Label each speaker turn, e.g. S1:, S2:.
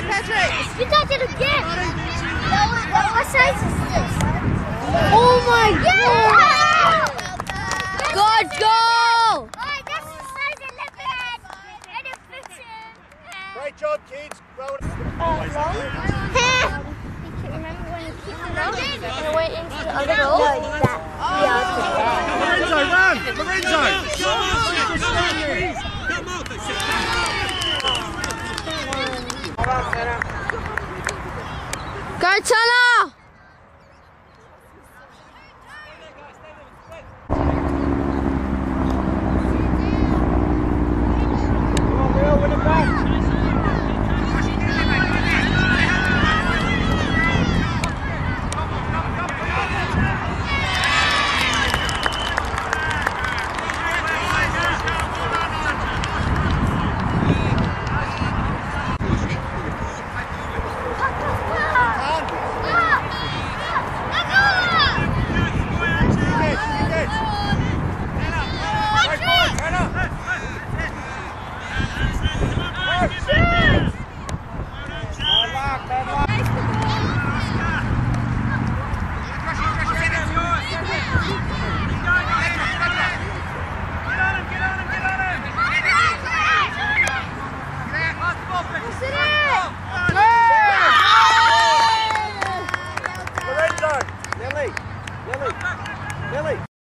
S1: Go,
S2: Patrick.
S3: Spit out it again. What size is this? Oh my god! Good goal! that's the size of leopard. And a fiction.
S1: Great job, kids. Well
S3: Remember when you kicked the ball and it went into the other goal? That. Yeah.
S1: Lorenzo, run! Lorenzo!
S3: Go! Billy. Billy.